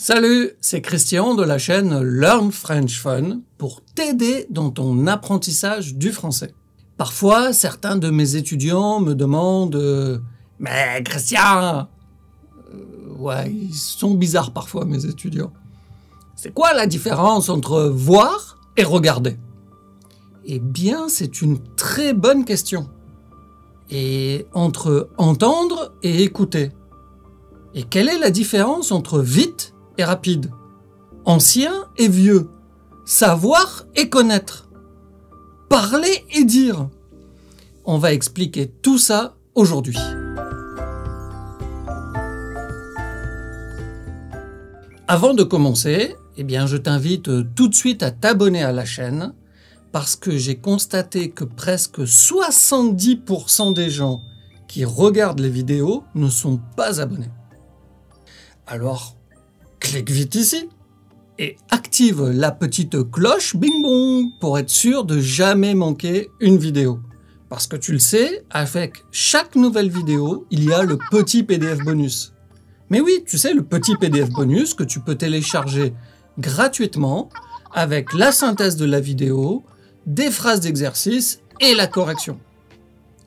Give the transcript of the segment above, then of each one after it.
Salut, c'est Christian de la chaîne Learn French Fun pour t'aider dans ton apprentissage du français. Parfois, certains de mes étudiants me demandent euh, Mais Christian euh, Ouais, ils sont bizarres parfois, mes étudiants. C'est quoi la différence entre voir et regarder? Eh bien, c'est une très bonne question. Et entre entendre et écouter Et quelle est la différence entre vite rapide Ancien et vieux Savoir et connaître Parler et dire On va expliquer tout ça aujourd'hui. Avant de commencer, eh bien, je t'invite tout de suite à t'abonner à la chaîne parce que j'ai constaté que presque 70% des gens qui regardent les vidéos ne sont pas abonnés. Alors, clique vite ici et active la petite cloche bing bong pour être sûr de jamais manquer une vidéo. Parce que tu le sais, avec chaque nouvelle vidéo, il y a le petit PDF bonus. Mais oui, tu sais, le petit PDF bonus que tu peux télécharger gratuitement avec la synthèse de la vidéo, des phrases d'exercice et la correction.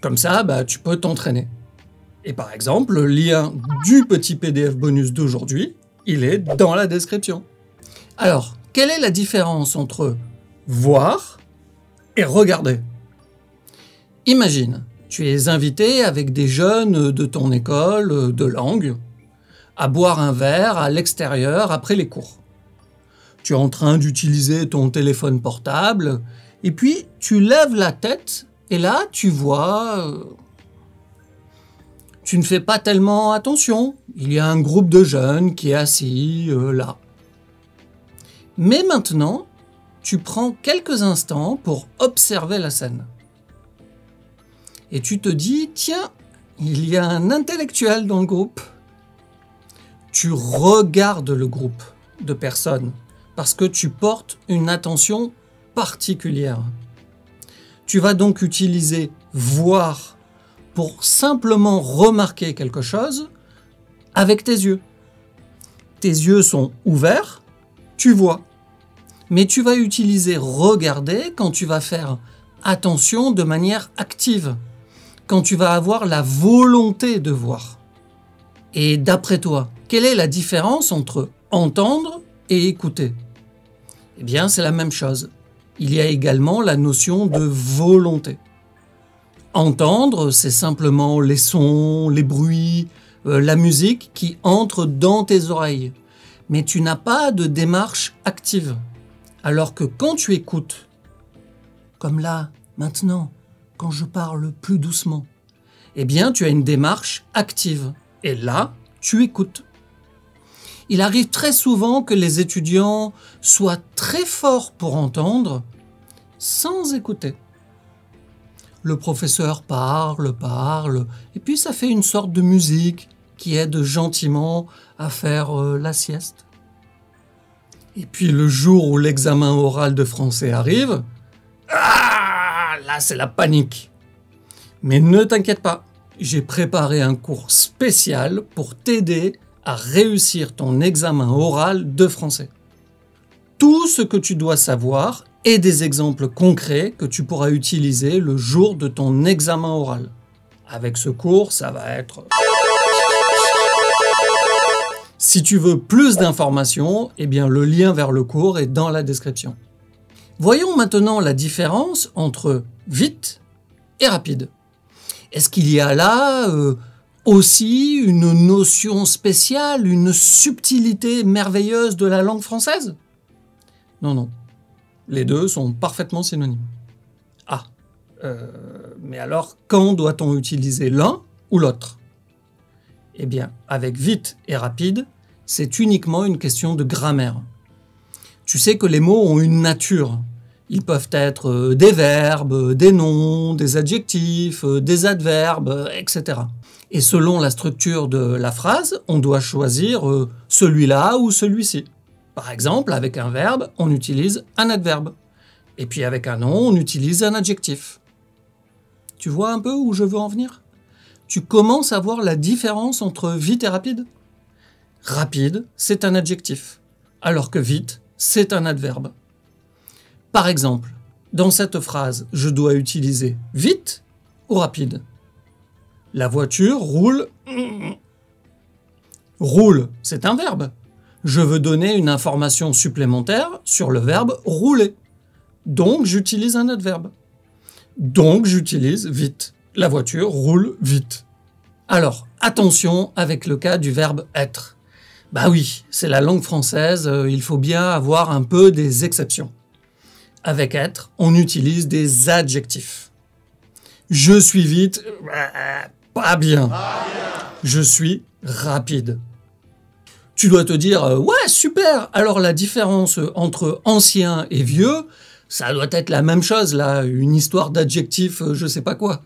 Comme ça, bah, tu peux t'entraîner. Et par exemple, le lien du petit PDF bonus d'aujourd'hui, il est dans la description. Alors, quelle est la différence entre voir et regarder? Imagine, tu es invité avec des jeunes de ton école de langue à boire un verre à l'extérieur après les cours. Tu es en train d'utiliser ton téléphone portable et puis tu lèves la tête et là tu vois... Tu ne fais pas tellement attention. Il y a un groupe de jeunes qui est assis euh, là. Mais maintenant, tu prends quelques instants pour observer la scène. Et tu te dis, tiens, il y a un intellectuel dans le groupe. Tu regardes le groupe de personnes parce que tu portes une attention particulière. Tu vas donc utiliser voir pour simplement remarquer quelque chose avec tes yeux. Tes yeux sont ouverts, tu vois. Mais tu vas utiliser regarder quand tu vas faire attention de manière active, quand tu vas avoir la volonté de voir. Et d'après toi, quelle est la différence entre entendre et écouter? Eh bien, c'est la même chose il y a également la notion de volonté. Entendre, c'est simplement les sons, les bruits, euh, la musique qui entrent dans tes oreilles. Mais tu n'as pas de démarche active. Alors que quand tu écoutes, comme là, maintenant, quand je parle plus doucement, eh bien tu as une démarche active. Et là, tu écoutes il arrive très souvent que les étudiants soient très forts pour entendre sans écouter. Le professeur parle, parle, et puis ça fait une sorte de musique qui aide gentiment à faire euh, la sieste. Et puis le jour où l'examen oral de français arrive, ah, là c'est la panique. Mais ne t'inquiète pas, j'ai préparé un cours spécial pour t'aider à réussir ton examen oral de français. Tout ce que tu dois savoir et des exemples concrets que tu pourras utiliser le jour de ton examen oral. Avec ce cours, ça va être... Si tu veux plus d'informations, eh bien le lien vers le cours est dans la description. Voyons maintenant la différence entre vite et rapide. Est-ce qu'il y a là euh, aussi une notion spéciale, une subtilité merveilleuse de la langue française? Non, non. Les deux sont parfaitement synonymes. Ah, euh, mais alors quand doit-on utiliser l'un ou l'autre? Eh bien, avec vite et rapide, c'est uniquement une question de grammaire. Tu sais que les mots ont une nature. Ils peuvent être euh, des verbes, des noms, des adjectifs, euh, des adverbes, etc. Et selon la structure de la phrase, on doit choisir celui-là ou celui-ci. Par exemple, avec un verbe, on utilise un adverbe. Et puis avec un nom, on utilise un adjectif. Tu vois un peu où je veux en venir? Tu commences à voir la différence entre vite et rapide? Rapide, c'est un adjectif, alors que vite, c'est un adverbe. Par exemple, dans cette phrase, je dois utiliser vite ou rapide? La voiture roule. Roule, c'est un verbe. Je veux donner une information supplémentaire sur le verbe rouler. Donc j'utilise un adverbe. Donc j'utilise vite. La voiture roule vite. Alors, attention avec le cas du verbe être. Bah oui, c'est la langue française, euh, il faut bien avoir un peu des exceptions. Avec être, on utilise des adjectifs. Je suis vite, euh, pas bien. Je suis rapide. Tu dois te dire, euh, ouais, super, alors la différence entre ancien et vieux, ça doit être la même chose, là, une histoire d'adjectifs, je sais pas quoi.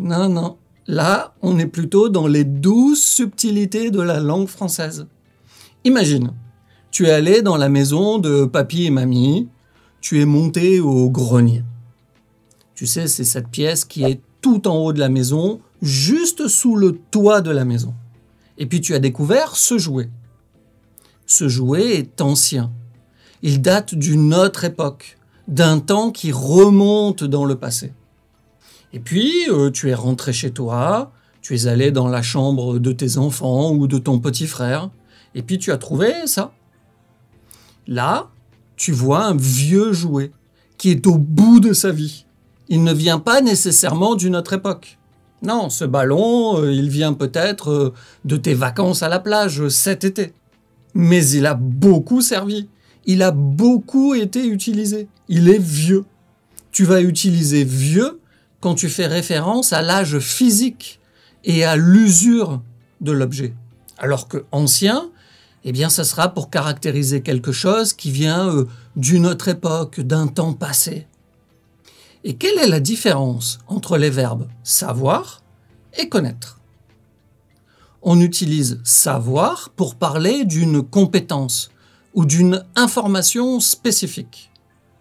Non, non. Là, on est plutôt dans les douces subtilités de la langue française. Imagine, tu es allé dans la maison de papy et mamie, tu es monté au grenier. Tu sais, c'est cette pièce qui est tout en haut de la maison, juste sous le toit de la maison. Et puis tu as découvert ce jouet. Ce jouet est ancien. Il date d'une autre époque, d'un temps qui remonte dans le passé. Et puis, euh, tu es rentré chez toi, tu es allé dans la chambre de tes enfants ou de ton petit frère, et puis tu as trouvé ça. Là, tu vois un vieux jouet qui est au bout de sa vie. Il ne vient pas nécessairement d'une autre époque. Non, ce ballon, euh, il vient peut-être euh, de tes vacances à la plage cet été. Mais il a beaucoup servi. Il a beaucoup été utilisé. Il est vieux. Tu vas utiliser vieux quand tu fais référence à l'âge physique et à l'usure de l'objet. Alors que ancien, eh bien, ça sera pour caractériser quelque chose qui vient euh, d'une autre époque, d'un temps passé. Et quelle est la différence entre les verbes savoir et connaître? On utilise savoir pour parler d'une compétence ou d'une information spécifique.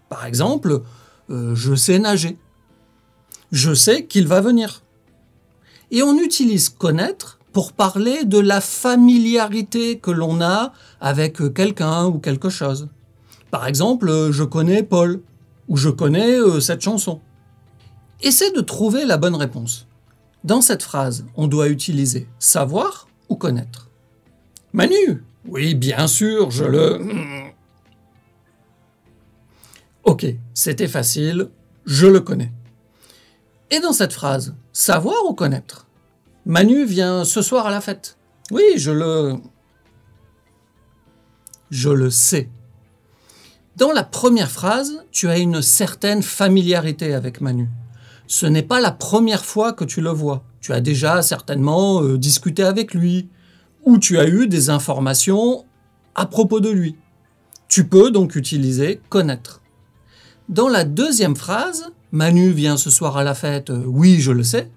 Par exemple, euh, je sais nager je sais qu'il va venir. Et on utilise connaître pour parler de la familiarité que l'on a avec quelqu'un ou quelque chose. Par exemple, je connais Paul ou je connais euh, cette chanson. Essaie de trouver la bonne réponse. Dans cette phrase, on doit utiliser savoir ou connaître. Manu? Oui, bien sûr, je le... Ok, c'était facile, je le connais. Et dans cette phrase, savoir ou connaître? Manu vient ce soir à la fête. Oui, je le... Je le sais. Dans la première phrase, tu as une certaine familiarité avec Manu. Ce n'est pas la première fois que tu le vois. Tu as déjà certainement euh, discuté avec lui, ou tu as eu des informations à propos de lui. Tu peux donc utiliser connaître. Dans la deuxième phrase, Manu vient ce soir à la fête, euh, oui, je le sais,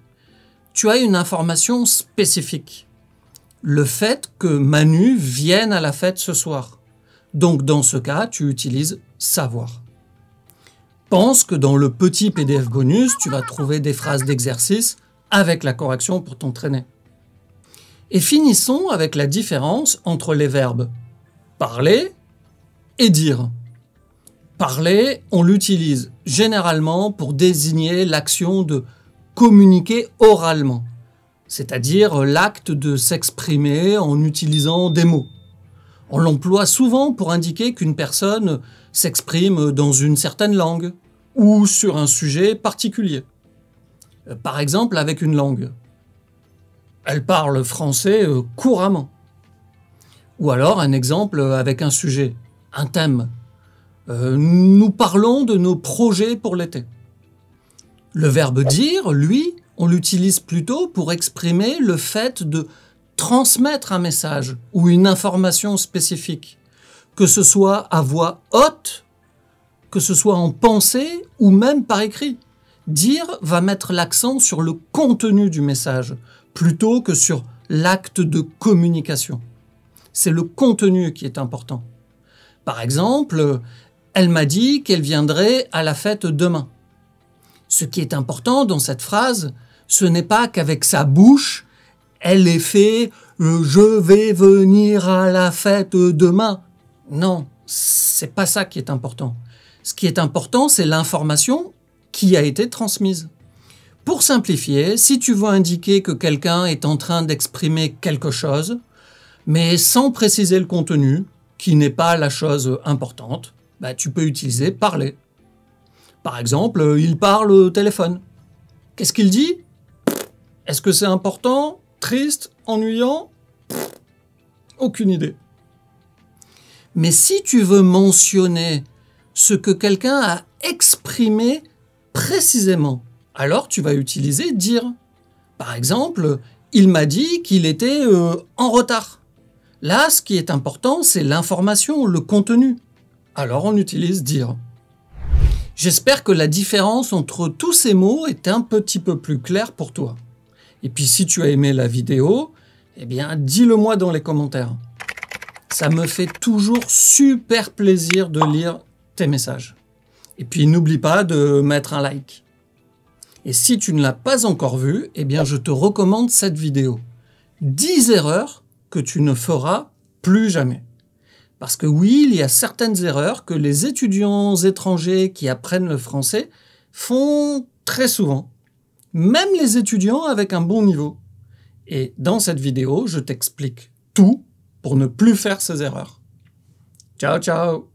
tu as une information spécifique. Le fait que Manu vienne à la fête ce soir. Donc dans ce cas, tu utilises savoir. Pense que dans le petit PDF bonus, tu vas trouver des phrases d'exercice avec la correction pour t'entraîner. Et finissons avec la différence entre les verbes parler et dire. Parler, on l'utilise généralement pour désigner l'action de communiquer oralement, c'est-à-dire l'acte de s'exprimer en utilisant des mots. On l'emploie souvent pour indiquer qu'une personne s'exprime dans une certaine langue ou sur un sujet particulier. Par exemple, avec une langue. Elle parle français euh, couramment. Ou alors un exemple avec un sujet, un thème. Euh, nous parlons de nos projets pour l'été. Le verbe dire, lui, on l'utilise plutôt pour exprimer le fait de transmettre un message ou une information spécifique, que ce soit à voix haute, que ce soit en pensée ou même par écrit. Dire va mettre l'accent sur le contenu du message plutôt que sur l'acte de communication. C'est le contenu qui est important. Par exemple, elle m'a dit qu'elle viendrait à la fête demain. Ce qui est important dans cette phrase, ce n'est pas qu'avec sa bouche, elle est fait euh, je vais venir à la fête demain. Non, c'est pas ça qui est important. Ce qui est important, c'est l'information qui a été transmise. Pour simplifier, si tu veux indiquer que quelqu'un est en train d'exprimer quelque chose, mais sans préciser le contenu, qui n'est pas la chose importante, bah, tu peux utiliser parler. Par exemple, il parle au téléphone. Qu'est-ce qu'il dit? Est-ce que c'est important? Triste Ennuyant Aucune idée. Mais si tu veux mentionner ce que quelqu'un a exprimé précisément, alors tu vas utiliser dire. Par exemple, il m'a dit qu'il était euh, en retard. Là, ce qui est important, c'est l'information, le contenu. Alors on utilise dire. J'espère que la différence entre tous ces mots est un petit peu plus claire pour toi. Et puis si tu as aimé la vidéo, eh bien dis-le moi dans les commentaires. Ça me fait toujours super plaisir de lire tes messages. Et puis n'oublie pas de mettre un like. Et si tu ne l'as pas encore vu, eh bien je te recommande cette vidéo. 10 erreurs que tu ne feras plus jamais. Parce que oui, il y a certaines erreurs que les étudiants étrangers qui apprennent le français font très souvent. Même les étudiants avec un bon niveau. Et dans cette vidéo, je t'explique tout pour ne plus faire ces erreurs. Ciao, ciao